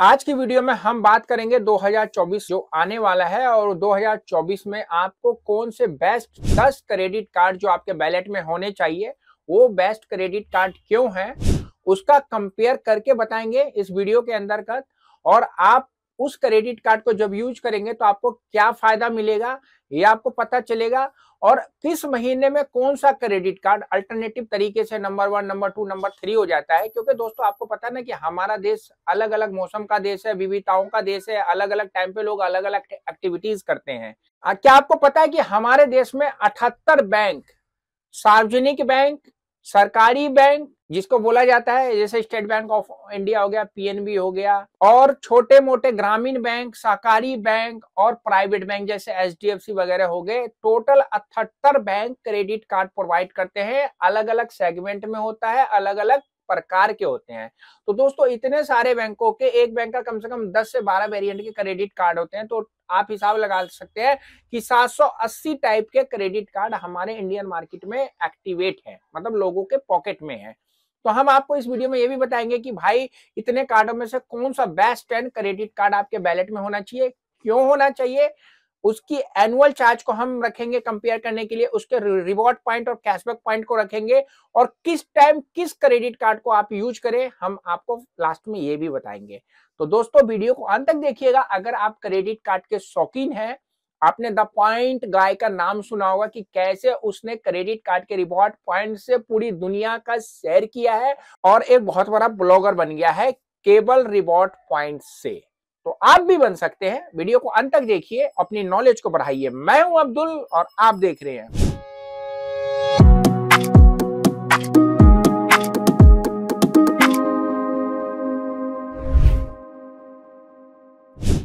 आज की वीडियो में हम बात करेंगे 2024 जो आने वाला है और 2024 में आपको कौन से बेस्ट 10 क्रेडिट कार्ड जो आपके बैलेट में होने चाहिए, वो बेस्ट क्रेडिट कार्ड क्यों है, उसका कंपेयर करके बताएँगे इस वीडियो के अंदर का और आप उस क्रेडिट कार्ड को जब यूज़ करेंगे तो आपको क्या फ़ायदा मिलेगा? ये आपको पता चलेगा। और किस महीने में कौन सा क्रेडिट कार्ड अल्टरनेटिव तरीके से number one, number two, number three हो जाता है? क्योंकि दोस्तों, आपको पता है ना कि हमारा देश अलग अलग मौसम का देश है, विविधताओं का देश है अलग अलग टाइम पे लोग अलग अलग एक्टिविटीज़ करते हैं। क्या आपको पता है कि हमारे देश में अठहत्तर बैंक सार्वजनिक बैंक सरकारी बैंक, जिसको बोला जाता है, जैसे स्टेट बैंक ऑफ़ इंडिया हो गया पीएनबी हो गया, और छोटे मोटे ग्रामीण बैंक सहकारी बैंक और प्राइवेट बैंक जैसे एच वगैरह हो गए टोटल अठहत्तर बैंक क्रेडिट कार्ड प्रोवाइड करते हैं। अलग अलग सेगमेंट में होता है अलग अलग प्रकार के होते हैं। तो दोस्तों, इतने सारे बैंकों के, एक बैंक का कम से कम 10 से 12 वेरिएंट के क्रेडिट कार्ड होते हैं तो आप हिसाब लगा सकते हैं कि 780 टाइप के क्रेडिट कार्ड हमारे इंडियन मार्केट में एक्टिवेट है मतलब लोगों के पॉकेट में है। तो हम आपको इस वीडियो में ये भी बताएँगे कि भाई, इतने कार्डों में से कौन सा बेस्ट एंड क्रेडिट कार्ड आपके बैलेट में होना चाहिए, क्यों होना चाहिए उसकी एनुअल चार्ज को हम रखेंगे कंपेयर करने के लिए, उसके रिवॉर्ड पॉइंट और कैशबैक पॉइंट को रखेंगे और किस टाइम किस क्रेडिट कार्ड को आप यूज़ करें, हम आपको लास्ट में ये भी बताएँगे। तो दोस्तों वीडियो को अंत तक देखिएगा। अगर आप क्रेडिट कार्ड के शौकीन हैं, आपने द पॉइंट गाय का नाम सुना होगा कि कैसे उसने क्रेडिट कार्ड के रिवॉर्ड पॉइंट से पूरी दुनिया का शेयर किया है और एक बहुत बड़ा ब्लॉगर बन गया है केबल रिवॉर्ड पॉइंट से। तो आप भी बन सकते हैं। वीडियो को अंत तक देखिए, अपनी नॉलेज को बढ़ाइए। मैं हूँ अब्दुल और आप देख रहे हैं।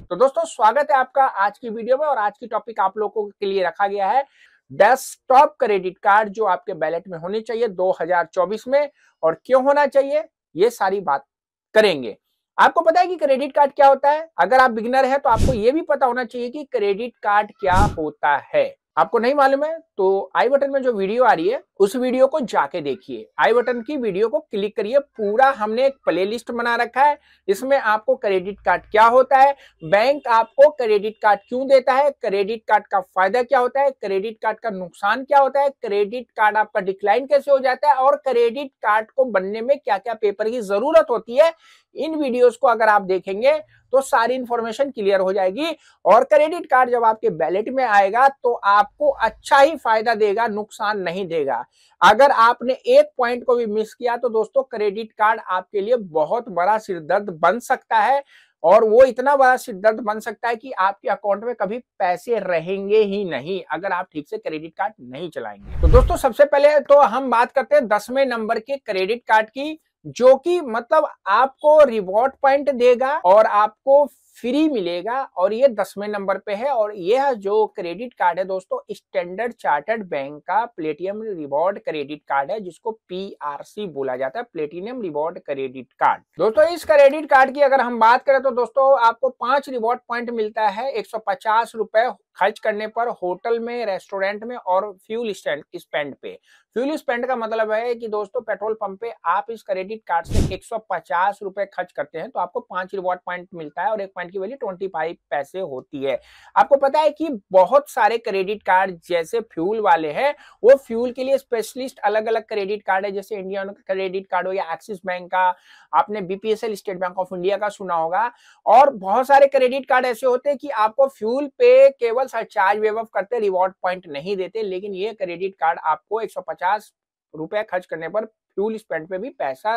तो दोस्तों, स्वागत है आपका आज की वीडियो में और आज की टॉपिक आप लोगों के लिए रखा गया है डेस्कटॉप क्रेडिट कार्ड जो आपके बैलेट में होने चाहिए 2024 में। और क्यों होना चाहिए? ये सारी बात करेंगे। आपको पता है कि क्रेडिट कार्ड क्या होता है? अगर आप बिगनर है तो आपको यह भी पता होना चाहिए कि क्रेडिट कार्ड क्या होता है। आपको नहीं मालूम है? तो आई बटन में जो वीडियो आ रही है, उस वीडियो को जाके देखिए। आई बटन की वीडियो को क्लिक करिए। पूरा हमने एक प्लेलिस्ट बना रखा है इसमें आपको क्रेडिट कार्ड क्या होता है, बैंक आपको क्रेडिट कार्ड क्यों देता है, क्रेडिट कार्ड का फ़ायदा क्या होता है, क्रेडिट कार्ड का नुकसान क्या होता है, क्रेडिट कार्ड आपका डिक्लाइन कैसे हो जाता है, और क्रेडिट कार्ड को बनने में क्या क्या पेपर की ज़रूरत होती है इन वीडियोस को अगर आप देखेंगे तो सारी इंफॉर्मेशन क्लियर हो जाएगी। और क्रेडिट कार्ड जब आपके बैलेट में आएगा तो आपको अच्छा ही फ़ायदा देगा, नुकसान नहीं देगा। अगर आपने एक पॉइंट को भी मिस किया तो दोस्तों क्रेडिट कार्ड आपके लिए बहुत बड़ा सिरदर्द बन सकता है। और वो इतना बड़ा सिरदर्द बन सकता है कि आपके अकाउंट में कभी पैसे रहेंगे ही नहीं, अगर आप ठीक से क्रेडिट कार्ड नहीं चलाएँगे। तो दोस्तों, सबसे पहले तो हम बात करते हैं दसवें नंबर के क्रेडिट कार्ड की। जो कि मतलब आपको रिवॉर्ड पॉइंट देगा और आपको फ्री मिलेगा और ये दसवें नंबर पे है और यह जो क्रेडिट कार्ड है दोस्तों, स्टैंडर्ड चार्टर्ड बैंक का प्लेटियम रिवॉर्ड क्रेडिट कार्ड है, जिसको पीआरसी बोला जाता है प्लेटिनियम रिवॉर्ड क्रेडिट कार्ड। दोस्तों, इस क्रेडिट कार्ड की अगर हम बात करें तो दोस्तों, आपको पाँच रिवॉर्ड पॉइंट मिलता है, एक रुपए खर्च करने पर होटल में, रेस्टोरेंट में और फ्यूल स्पेंड पे। फ्यूल स्पेंड का मतलब है कि दोस्तों, पेट्रोल पंप पे आप इस क्रेडिट कार्ड से एक रुपए खर्च करते हैं तो आपको पाँच रिवॉर्ड पॉइंट मिलता है और एक पॉइंट की वैल्यू ट्वेंटी फाइव पैसे होती है। आपको पता है कि बहुत सारे क्रेडिट कार्ड जैसे फ्यूल वाले हैं, वो फ्यूल के लिए स्पेशलिस्ट अलग अलग क्रेडिट कार्ड है, जैसे इंडियन क्रेडिट कार्ड हो या एक्सिस बैंक का, आपने BPCL State Bank of India का सुना होगा। और बहुत सारे क्रेडिट कार्ड ऐसे होते हैं कि आपको फ्यूल पे केवल चार्ज वेव ऑफ़ करते रिवॉर्ड पॉइंट नहीं देते, लेकिन ये क्रेडिट कार्ड आपको एक रुपए खर्च करने पर फ्यूल स्पेंड पे भी पैसा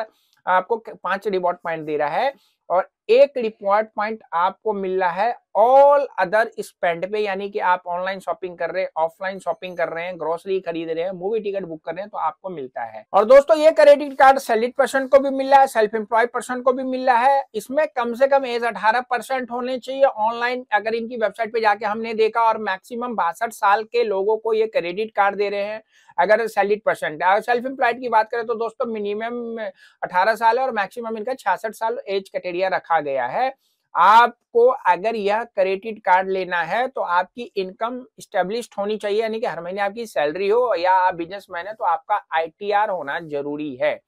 आपको पाँच रिवॉर्ड पॉइंट दे रहा है। और एक रिपोर्ट पॉइंट आपको मिल रहा है ऑल अदर स्पेंड पे, यानी कि आप ऑनलाइन शॉपिंग कर रहे हैं, ऑफलाइन शॉपिंग कर रहे हैं, ग्रोसरी खरीद रहे हैं, मूवी टिकट बुक कर रहे हैं तो आपको मिलता है। और दोस्तों, ये क्रेडिट कार्ड सैलिड पर्सन को भी मिल रहा है सेल्फ एम्प्लॉय पर्सन को भी मिल रहा है। इसमें कम से कम एज अठारह परसेंट होने चाहिए ऑनलाइन, अगर इनकी वेबसाइट पे जाके हमने देखा और मैक्सिमम बासठ साल के लोगों को ये क्रेडिट कार्ड दे रहे हैं, अगर सैलिड परसेंट अगर सेल्फ एम्प्लॉयड की बात करें तो दोस्तों, मिनिमम अठारह साल है और मैक्सिमम इनका छियासठ साल एज कैटेरिया रखा गया है। आपको अगर यह क्रेडिट कार्ड लेना है तो आपकी इनकम स्टेब्लिश होनी चाहिए, यानी कि हर महीने आपकी सैलरी हो या आप बिजनेसमैन है तो आपका आईटीआर होना ज़रूरी है।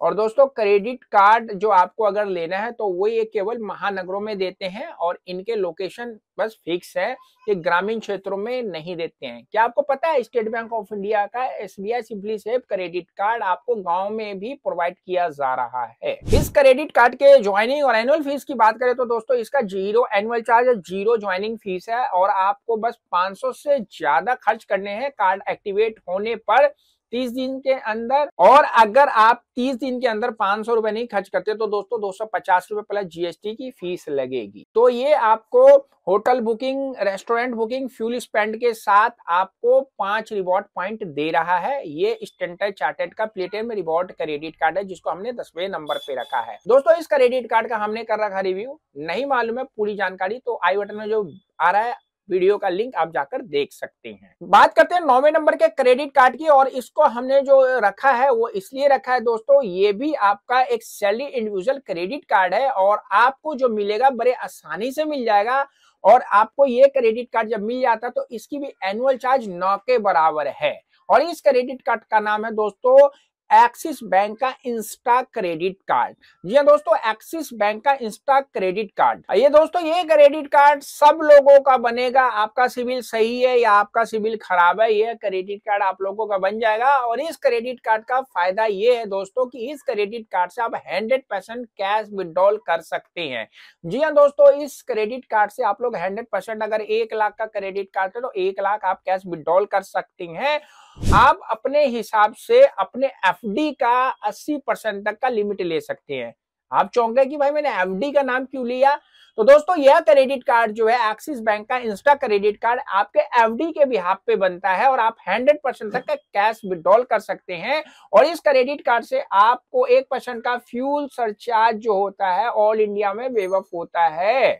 और दोस्तों, क्रेडिट कार्ड जो आपको अगर लेना है तो वो ये केवल महानगरों में देते हैं और इनके लोकेशन बस फिक्स है कि ग्रामीण क्षेत्रों में नहीं देते हैं। क्या आपको पता है, स्टेट बैंक ऑफ़ इंडिया का S B I simply save credit card आपको गाँव में भी प्रोवाइड किया जा रहा है? इस क्रेडिट कार्ड के ज्वाइनिंग और एनुअल फ़ीस की बात करें तो दोस्तों, इसका zero annual charge, zero joining fees है और आपको बस 500 से ज़्यादा खर्च करने हैं कार्ड एक्टिवेट होने पर। तीस दिन के अंदर, और अगर आप तीस दिन के अंदर पाँच सौ रुपए नहीं खर्च करते तो दोस्तों दो सौ पचास रुपए प्लस जीएसटी की फ़ीस लगेगी। तो ये आपको hotel booking restaurant booking fuel spend के साथ आपको पाँच रिवॉर्ड पॉइंट दे रहा है। ये स्टैंडर्ड चार्टेड का प्लेटियम रिवॉर्ड क्रेडिट कार्ड है, जिसको हमने दसवें नंबर पे रखा है। दोस्तों, इस क्रेडिट कार्ड का हमने कर रखा रिव्यू नहीं मालूम है पूरी जानकारी तो आई बटन में जो आ रहा है वीडियो का लिंक आप जाकर देख सकते हैं। बात करते हैं नौवे नंबर के क्रेडिट कार्ड की और इसको हमने जो रखा है वो इसलिए रखा है दोस्तों, ये भी आपका एक सैलरी इंडिविजुअल क्रेडिट कार्ड है और आपको जो मिलेगा बड़े आसानी से मिल जाएगा और आपको ये क्रेडिट कार्ड जब मिल जाता तो इसकी भी एनुअल चार्ज नौ के बराबर है। और इस क्रेडिट कार्ड का नाम है दोस्तों एक्सिस बैंक का इंस्टा क्रेडिट कार्ड। जी हाँ दोस्तों, एक्सिस बैंक का इंस्टा क्रेडिट कार्ड। ये दोस्तों, ये क्रेडिट कार्ड सब लोगों का बनेगा। आपका सिविल सही है या आपका सिविल खराब है, ये क्रेडिट कार्ड आप लोगों का बन जाएगा। और इस क्रेडिट कार्ड का फ़ायदा ये है दोस्तों कि इस क्रेडिट कार्ड से आप हंड्रेड परसेंट कैश विड्रॉल कर सकते हैं। जी हाँ दोस्तों, इस क्रेडिट कार्ड से आप लोग हंड्रेड परसेंट अगर एक लाख का क्रेडिट कार्ड है तो एक लाख आप कैश विड्रॉल कर सकते हैं। आप अपने हिसाब से अपने एफडी का 80 परसेंट तक का लिमिट ले सकते हैं। आप चाहोगे कि भाई मैंने एफडी का नाम क्यों लिया? तो दोस्तों, यह क्रेडिट कार्ड जो है एक्सिस बैंक का इंस्टा क्रेडिट कार्ड आपके एफडी के भी बिहाफ पे बनता है और आप 100 परसेंट तक का कैश विड्रॉल कर सकते हैं। और इस क्रेडिट कार्ड से आपको एक परसेंट का फ्यूल सरचार्ज जो होता है ऑल इंडिया में वेवअप होता है।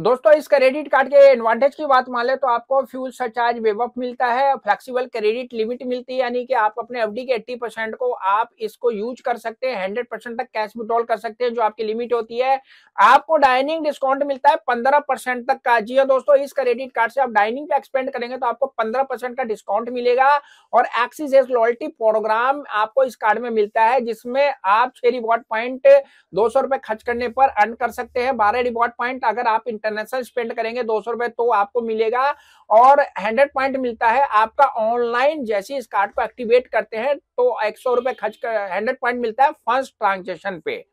दोस्तों, इस क्रेडिट कार्ड के एडवांटेज की बात मान ले तो आपको फ्यूल सरचार्ज वेवअप मिलता है फ्लेक्सिबल क्रेडिट लिमिट मिलती है, यानी कि आप अपने एफडी के 80 परसेंट को आप इसको यूज़ कर सकते हैं 100 परसेंट तक कैश विड्रॉल कर सकते हैं, जो आपकी लिमिट होती है। आपको डाइनिंग डिस्काउंट डिस्काउंट मिलता है पंद्रह परसेंट तक का। जी हाँ दोस्तों, इस क्रेडिट कार्ड से आप डाइनिंग पे एक्सपेंड करेंगे तो आपको पंद्रह परसेंट का डिस्काउंट मिलेगा। और एक्सिस एस लॉयल्टी प्रोग्राम आपको इस कार्ड में मिलता है, जिसमें आप छह रिवॉर्ड पॉइंट दो सौ रुपए खर्च करने पर अर्न कर सकते हैं। बारह रिवॉर्ड पॉइंट अगर आप इंटरनेशनल स्पेंड करेंगे दो सौ रुपए तो आपको मिलेगा। और हंड्रेड पॉइंट मिलता है आपका ऑनलाइन जैसे इस कार्ड को एक्टिवेट करते हैं तो एक सौ रुपए खर्च कर हंड्रेड पॉइंट मिलता है फ़र्स्ट ट्रांजेक्शन पे।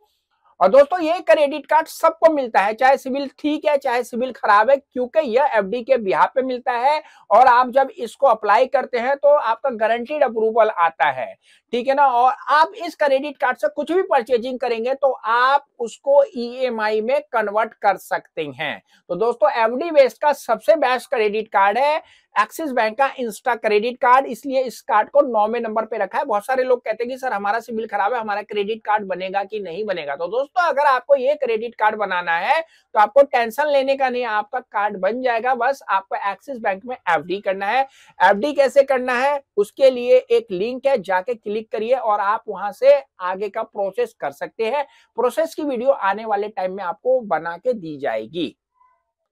और दोस्तों, ये क्रेडिट कार्ड सबको मिलता है, चाहे सिविल ठीक है, चाहे सिविल खराब है, क्योंकि यह एफडी के बिहार पे मिलता है और आप जब इसको अप्लाई करते हैं तो आपका गारंटीड अप्रूवल आता है, ठीक है ना? और आप इस क्रेडिट कार्ड से कुछ भी परचेजिंग करेंगे तो आप उसको ईएमआई में कन्वर्ट कर सकते हैं। तो दोस्तों एफडी बेस्ड का सबसे बेस्ट क्रेडिट कार्ड है एक्सिस बैंक का इंस्टा क्रेडिट कार्ड इसलिए इस कार्ड को नौवे नंबर पे रखा है। बहुत सारे लोग कहते हैं कि, सर, हमारा सिविल खराब है, हमारा क्रेडिट कार्ड बनेगा कि नहीं बनेगा? तो दोस्तों अगर आपको ये क्रेडिट कार्ड बनाना है तो आपको टेंशन लेने का नहीं, आपका कार्ड बन जाएगा। बस आपको एक्सिस बैंक में एफडी करना है। एफडी कैसे करना है, उसके लिए एक लिंक है, जाके क्लिक करिए और आप वहाँ से आगे का प्रोसेस कर सकते हैं। प्रोसेस की वीडियो आने वाले टाइम में आपको बना के दी जाएगी।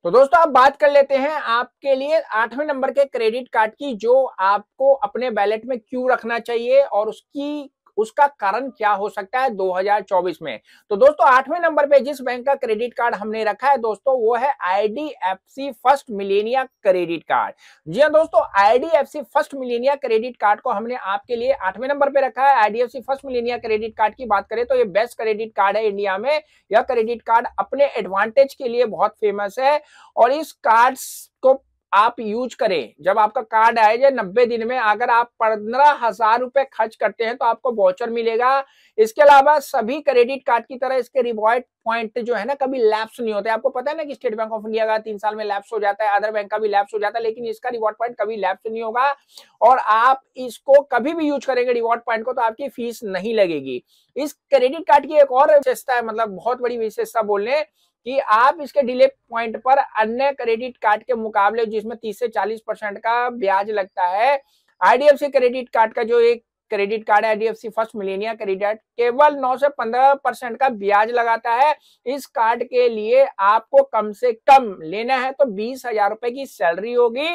तो दोस्तों आप बात कर लेते हैं आपके लिए आठवें नंबर के क्रेडिट कार्ड की, जो आपको अपने बैलेट में क्यों रखना चाहिए और उसकी उसका कारण क्या हो सकता है 2024 में? तो दोस्तों, आठवें नंबर पे जिस बैंक का क्रेडिट कार्ड हमने रखा है दोस्तों, वो है IDFC first millennia credit card. जी हाँ दोस्तों IDFC first millennia credit card को हमने आपके लिए आठवें नंबर पे रखा है। IDFC first millennia credit card की बात करें तो ये बेस्ट क्रेडिट कार्ड है इंडिया में। यह क्रेडिट कार्ड अपने एडवांटेज के लिए बहुत फ़ेमस है और इस कार्ड को आप यूज़ करें। जब आपका कार्ड आए जाए नब्बे दिन में, अगर आप पंद्रह हज़ार रुपए खर्च करते हैं तो आपको वॉचर मिलेगा। इसके अलावा सभी क्रेडिट कार्ड की तरह इसके रिवॉर्ड पॉइंट जो है ना, कभी लैप्स नहीं होते। आपको पता है ना कि स्टेट बैंक ऑफ़ इंडिया का तीन साल में लैप्स हो जाता है अदर बैंक का भी लैप्स हो जाता है, लेकिन इसका रिवॉर्ड पॉइंट कभी लैप्स नहीं होगा। और आप इसको कभी भी यूज़ करेंगे रिवॉर्ड पॉइंट को तो आपकी फ़ीस नहीं लगेगी। इस क्रेडिट कार्ड की एक और विशेषता है मतलब बहुत बड़ी विशेषता बोलने कि आप इसके डिले पॉइंट पर अन्य क्रेडिट कार्ड के मुकाबले, जिसमें 30 से 40 परसेंट का ब्याज लगता है आईडीएफसी क्रेडिट कार्ड का जो एक credit card IDFC first millennia credit केवल 9 से 15 परसेंट का ब्याज लगाता है। इस कार्ड के लिए आपको कम से कम लेना है तो बीस हज़ार रुपए की सैलरी होगी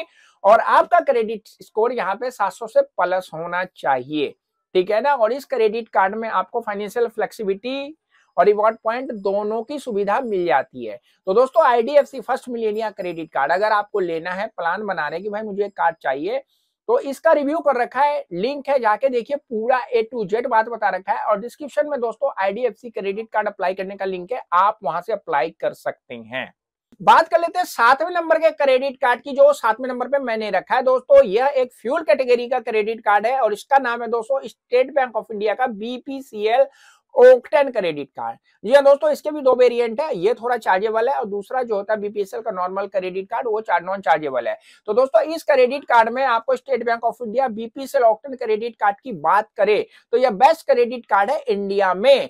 और आपका क्रेडिट स्कोर यहाँ पे 700 से प्लस होना चाहिए। ठीक है ना? और इस क्रेडिट कार्ड में आपको फाइनेंशियल फ्लेक्सिबिलिटी और रिवॉर्ड पॉइंट दोनों की सुविधा मिल जाती है। तो दोस्तों IDFC first millennia credit card अगर आपको लेना है प्लान बना रहे कि, भाई मुझे एक कार्ड चाहिए तो इसका रिव्यू कर रखा है लिंक है, जाके देखिए, पूरा ए टू जेड बात बता रखा है, और डिस्क्रिप्शन में दोस्तों आईडीएफसी क्रेडिट कार्ड अप्लाई करने का लिंक है, आप वहाँ से अप्लाई कर सकते हैं। बात कर लेते हैं, सातवें नंबर के क्रेडिट कार्ड की, जो सातवें नंबर पे मैंने रखा है, दोस्तों, यह एक फ्यूल कैटेगरी का क्रेडिट कार्ड है, और इसका नाम है दोस्तों स्टेट बैंक ऑफ़ इंडिया का बीपीसीएल ओक्टेन क्रेडिट कार्ड। जी हाँ दोस्तों, इसके भी दो वेरिएंट है। ये थोड़ा चार्जेबल है और दूसरा जो होता है बीपीएसएल का नॉर्मल क्रेडिट कार्ड वो चार नॉन चार्जेबल है। तो दोस्तों, इस क्रेडिट कार्ड में आपको State Bank of India BPCL octane credit card की बात करें तो यह बेस्ट क्रेडिट कार्ड है इंडिया में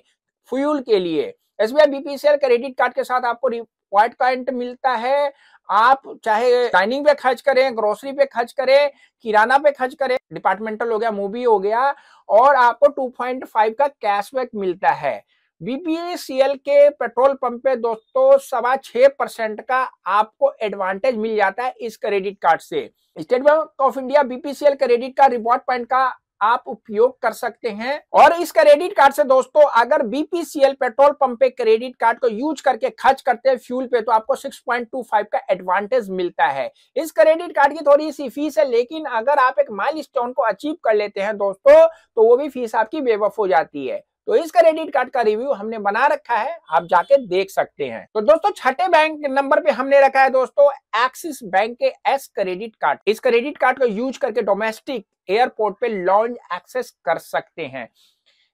फ्यूल के लिए। एसबीआई बीपीसीएल क्रेडिट कार्ड के साथ आपको रिवॉर्ड पॉइंट मिलता है। आप चाहे डाइनिंग पे खर्च करें ग्रोसरी पे खर्च करें, किराना पे खर्च करें डिपार्टमेंटल हो गया मूवी हो गया, और आपको 2.5 का कैशबैक मिलता है। बीपीसीएल के पेट्रोल पंप पे दोस्तों सवा छह परसेंट का आपको एडवांटेज मिल जाता है इस क्रेडिट कार्ड से। State Bank of India BPCL credit card reward point का आप उपयोग कर सकते हैं। और इस क्रेडिट कार्ड से दोस्तों, अगर बीपीसीएल पेट्रोल पंप पे क्रेडिट कार्ड को यूज़ करके खर्च करते हैं फ्यूल पे तो आपको 6.25 का एडवांटेज मिलता है। इस क्रेडिट कार्ड की थोड़ी सी फ़ीस है, लेकिन अगर आप एक माइल को अचीव कर लेते हैं दोस्तों तो वो भी फ़ीस आपकी बेवफ हो जाती है। तो इस क्रेडिट कार्ड का रिव्यू हमने बना रखा है, आप जाके देख सकते हैं। तो दोस्तों, छठे बैंक नंबर पे हमने रखा है दोस्तों एक्सिस बैंक के एस क्रेडिट कार्ड इस क्रेडिट कार्ड को यूज़ करके डोमेस्टिक एयरपोर्ट पे लॉन्च एक्सेस कर सकते हैं।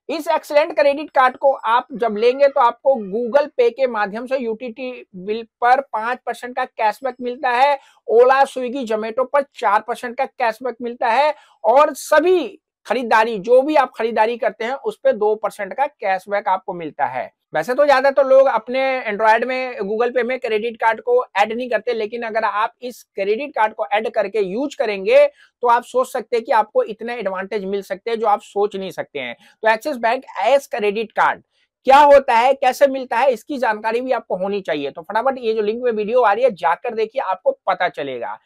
इस एक्सलेंट क्रेडिट कार्ड को आप जब लेंगे तो आपको गूगल पे के माध्यम से यूटीटी बिल पर पाँच परसेंट का कैशबैक मिलता है, ओला, स्विगी, जोमेटो पर चार परसेंट का कैशबैक मिलता है और सभी खरीदारी, जो भी आप खरीदारी करते हैं, उस पर दो परसेंट का कैशबैक आपको मिलता है। वैसे तो ज़्यादातर तो लोग अपने एंड्रॉयड में गूगल पे में क्रेडिट कार्ड को ऐड नहीं करते, लेकिन अगर आप इस क्रेडिट कार्ड को ऐड करके यूज़ करेंगे तो आप सोच सकते हैं कि आपको इतने एडवांटेज मिल सकते हैं जो आप सोच नहीं सकते हैं। तो Axis Bank ACE credit card क्या होता है, कैसे मिलता है, इसकी जानकारी भी आपको होनी चाहिए। तो फटाफट ये जो लिंक में वीडियो आ रही है, जाकर देखिए, आपको पता चलेगा।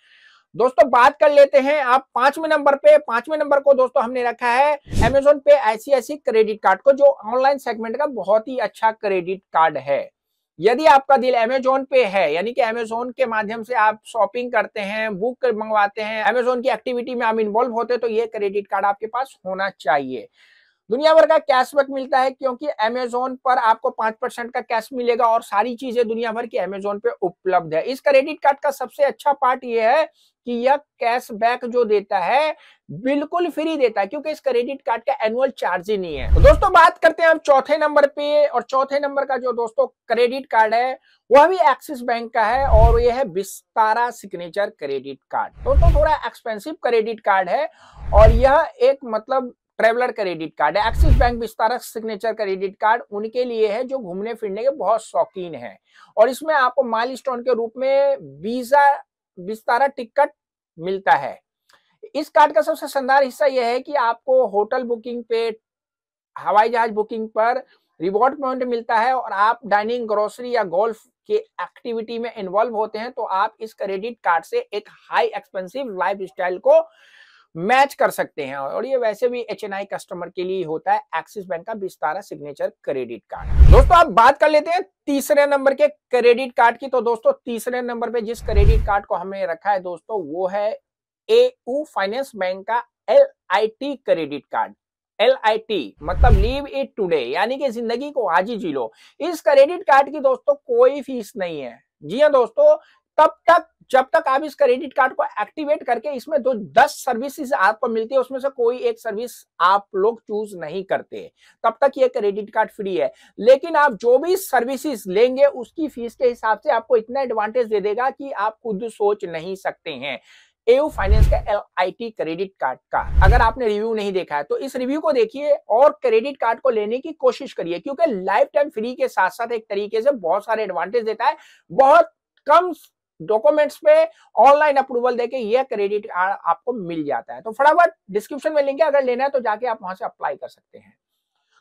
दोस्तों, बात कर लेते हैं आप पाँचवें नंबर पे। पाँचवें नंबर को दोस्तों हमने रखा है अमेजोन पे ऐसी ऐसी क्रेडिट कार्ड को, जो ऑनलाइन सेगमेंट का बहुत ही अच्छा क्रेडिट कार्ड है। यदि आपका दिल अमेजोन पे है, यानी कि अमेजोन के माध्यम से आप शॉपिंग करते हैं बुक मंगवाते हैं अमेजोन की एक्टिविटी में आप इन्वॉल्व होते हैं तो ये क्रेडिट कार्ड आपके पास होना चाहिए। दुनिया भर का कैशबैक मिलता है क्योंकि अमेजोन पर आपको पाँच परसेंट का कैश मिलेगा और सारी चीज़ें दुनिया भर की अमेजोन पे उपलब्ध है। इस क्रेडिट कार्ड का सबसे अच्छा पार्ट यह है कि यह कैशबैक जो देता है, बिल्कुल फ्री देता है, क्योंकि इस क्रेडिट कार्ड का एनुअल चार्ज ही नहीं है। तो दोस्तों, बात करते हैं हम चौथे नंबर पे, और चौथे नंबर का जो दोस्तों क्रेडिट कार्ड है, वह भी एक्सिस बैंक का है, और यह है विस्तारा सिग्नेचर क्रेडिट कार्ड दोस्तों, थोड़ा एक्सपेंसिव क्रेडिट कार्ड है, और यह एक मतलब ट्रेवलर क्रेडिट कार्ड है, Axis Bank Vistara signature credit card उनके लिए है जो घूमने फिरने के बहुत शौकीन है। और इसमें आपको माइल के रूप में वीज़ा विस्तारा टिकट मिलता है। इस कार्ड का सबसे शानदार हिस्सा यह है कि आपको होटल बुकिंग पे, हवाई जहाज़ बुकिंग पर रिवॉर्ड पॉइंट मिलता है और आप डाइनिंग, ग्रोसरी या गोल्फ के एक्टिविटी में इन्वॉल्व होते हैं तो आप इस क्रेडिट कार्ड से एक हाई एक्सपेंसिव लाइफ को मैच कर सकते हैं। और ये वैसे भी एच कस्टमर के लिए होता है एक्सिस बैंक का विस्तारा सिग्नेचर क्रेडिट कार्ड दोस्तों, आप बात कर लेते हैं तीसरे नंबर के क्रेडिट कार्ड की। तो दोस्तों, तीसरे नंबर पे जिस क्रेडिट कार्ड को हमने रखा है दोस्तों, वो है ए फाइनेंस बैंक का LIT credit card L I T मतलब लीव इट टूडे यानी कि ज़िंदगी को आज ही जी लो। इस क्रेडिट कार्ड की दोस्तों, कोई फ़ीस नहीं है। जी हाँ दोस्तों, तब तक जब तक आप इस क्रेडिट कार्ड को एक्टिवेट करके इसमें दो दस सर्विसेज़ आपको मिलती है, उसमें से कोई एक सर्विस आप लोग चूज़ नहीं करते। तब तक ये क्रेडिट कार्ड फ्री है। लेकिन आप जो भी सर्विसेज़ लेंगे, उसकी फ़ीस के हिसाब से आपको इतना एडवांटेज दे देगा कि आप खुद सोच नहीं सकते हैं। एयू फाइनेंस का L I T credit card का, अगर आपने रिव्यू नहीं देखा है तो इस रिव्यू को देखिए और क्रेडिट कार्ड को लेने की कोशिश करिए, क्योंकि लाइफ टाइम फ्री के साथ साथ एक तरीके से बहुत सारे एडवांटेज देता है, बहुत कम डॉक्यूमेंट्स पे ऑनलाइन अप्रूवल देके ये क्रेडिट कार्ड आपको मिल जाता है। तो फटाफट डिस्क्रिप्शन में लिंक है, अगर लेना है तो जाके आप वहाँ से अप्लाई कर सकते हैं।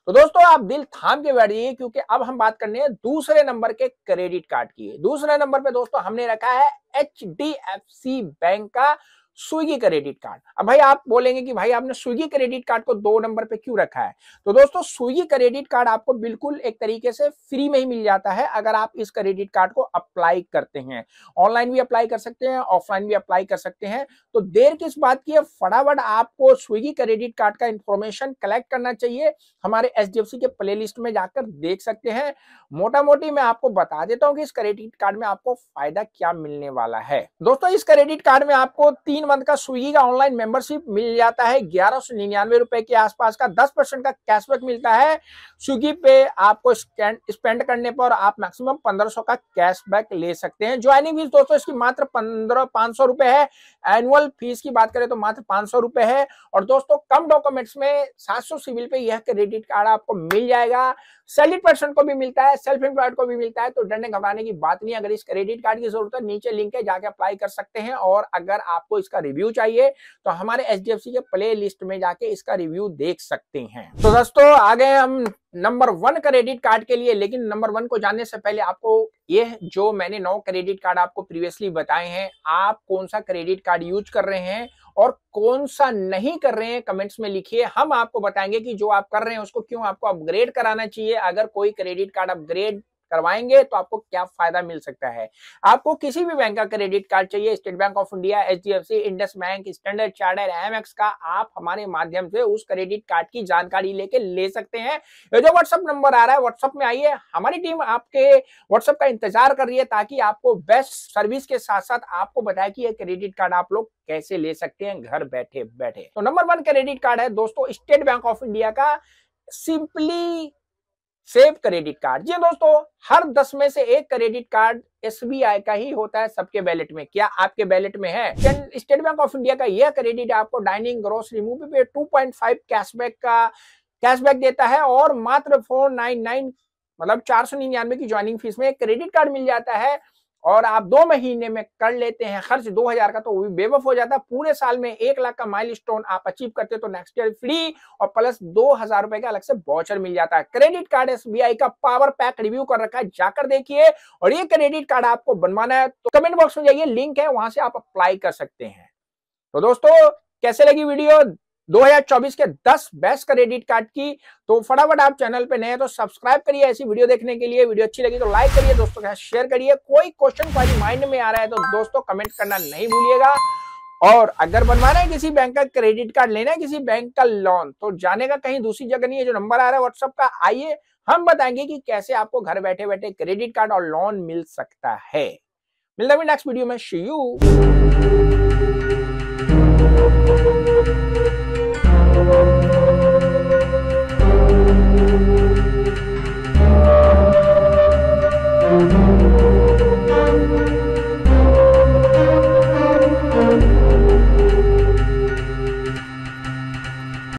तो दोस्तों, आप दिल थाम के बैठ जाइए, क्योंकि अब हम बात करने हैं दूसरे नंबर के क्रेडिट कार्ड की। दूसरे नंबर पे दोस्तों हमने रखा है HDFC बैंक का स्विगी क्रेडिट कार्ड। अब भाई आप बोलेंगे कि भाई आपने स्विगी क्रेडिट कार्ड को दो नंबर पे क्यों रखा है? तो दोस्तों, स्विगी क्रेडिट कार्ड आपको बिल्कुल एक तरीके से फ्री में ही मिल जाता है अगर आप इस क्रेडिट कार्ड को अप्लाई करते हैं। ऑनलाइन भी अप्लाई कर सकते हैं, ऑफलाइन भी अप्लाई कर सकते हैं। तो देर किस बात की है? फटाफट आपको स्विगी क्रेडिट कार्ड का इंफॉर्मेशन कलेक्ट करना चाहिए। हमारे एच के प्ले में जाकर देख सकते हैं। मोटा मोटी मैं आपको बता देता हूँ कि इस क्रेडिट कार्ड में आपको फ़ायदा क्या मिलने वाला है। दोस्तों, इस क्रेडिट कार्ड में आपको तीन मंथ का स्विगी का ऑनलाइन मेंबरशिप मिल जाता है ग्यारह सौ निन्यानवे रुपए के आसपास का, दस परसेंट का कैशबैक मिलता है। स्विगी पे आपको स्पेंड करने पर आप मैक्सिमम पंद्रह सौ का कैशबैक ले सकते हैं। ज्वाइनिंग फ़ीस दोस्तों, इसकी मात्र पंद्रह, पाँच सौ रुपए है। एनुअल फ़ीस की बात करें तो मात्र पाँच सौ रुपए है। और दोस्तों, कम डॉक्यूमेंट्स में सात सौ सिविल पे यह क्रेडिट कार्ड आपको मिल जाएगा। सैलरी पर्सन को भी मिलता है सेल्फ एम्प्लॉयड को भी मिलता है तो डरने घबराने की बात नहीं अगर इस क्रेडिट कार्ड की ज़रूरत है, नीचे लिंक है, जाके अप्लाई कर सकते हैं। और अगर आपको इसका रिव्यू चाहिए तो हमारे एच के प्ले लिस्ट में जाके इसका रिव्यू देख सकते हैं। तो दोस्तों, आगे हम नंबर वन क्रेडिट कार्ड के लिए, लेकिन नंबर वन को जानने से पहले आपको ये जो मैंने नौ क्रेडिट कार्ड आपको प्रीवियसली बताए हैं, आप कौन सा क्रेडिट कार्ड यूज़ कर रहे हैं और कौन सा नहीं कर रहे हैं कमेंट्स में लिखिए। हम आपको बताएँगे कि जो आप कर रहे हैं, उसको क्यों आपको अपग्रेड कराना चाहिए। अगर कोई क्रेडिट कार्ड अपग्रेड करवाएँगे तो आपको क्या फ़ायदा मिल सकता है? आपको किसी भी बैंक का क्रेडिट कार्ड चाहिए, State Bank of India H D F C Indus bank, standard charter M का, आप हमारे माध्यम से उस क्रेडिट कार्ड की जानकारी लेके ले सकते हैं। ये जो व्हाट्सअप नंबर आ रहा है व्हाट्सअप में आइए, हमारी टीम आपके व्हाट्सअप का इंतज़ार कर रही है ताकि आपको बेस्ट सर्विस के साथ साथ आपको बताए कि ये क्रेडिट कार्ड आप लोग कैसे ले सकते हैं, घर बैठे बैठे तो नंबर वन क्रेडिट कार्ड है, दोस्तों, स्टेट बैंक ऑफ़ इंडिया का, सिंपली सेव क्रेडिट कार्ड। जी दोस्तों, हर दस में से एक क्रेडिट कार्ड एसबीआई का ही होता है सबके बैलेट में। क्या आपके बैलेट में है? स्टेट बैंक ऑफ़ इंडिया का यह क्रेडिट आपको डाइनिंग, ग्रोसरी, मूवी पे 2.5 कैशबैक का कैशबैक देता है और मात्र 499 मतलब चार सौ निन्यानवे की ज्वाइनिंग फ़ीस में क्रेडिट कार्ड मिल जाता है। और आप दो महीने में कर लेते हैं खर्च, दो हज़ार का तो वो भी बेवफ हो जाता है। पूरे साल में एक लाख का माइल स्टोन आप अचीव करते तो नेक्स्ट ईयर फ्री और प्लस दो हज़ार रुपए का अलग से बॉचर मिल जाता है। क्रेडिट कार्ड एसबीआई का पावर पैक रिव्यू कर रखा है, जाकर देखिए और ये क्रेडिट कार्ड आपको बनवाना है तो कमेंट बॉक्स में जाइए लिंक है, वहाँ से आप अप्लाई कर सकते हैं। तो दोस्तों, कैसे लगी वीडियो 2024 के 10 बेस्ट क्रेडिट कार्ड की। तो फटाफट आप चैनल पे नए हैं तो सब्सक्राइब करिए ऐसी वीडियो देखने के लिए। वीडियो अच्छी लगी तो लाइक करिए, दोस्तों के साथ शेयर करिए। कोई क्वेश्चन हमारी माइंड में आ रहा है तो दोस्तों कमेंट करना नहीं भूलिएगा। और अगर बनवाना है किसी बैंक का क्रेडिट कार्ड, लेना है किसी बैंक का लोन तो जाने का कहीं दूसरी जगह नहीं है, जो नंबर आ रहा है व्हाट्सएप का, आइए, हम बताएँगे कि कैसे आपको घर बैठे बैठे क्रेडिट कार्ड और लोन मिल सकता है। मिलता है नेक्स्ट वीडियो में। शी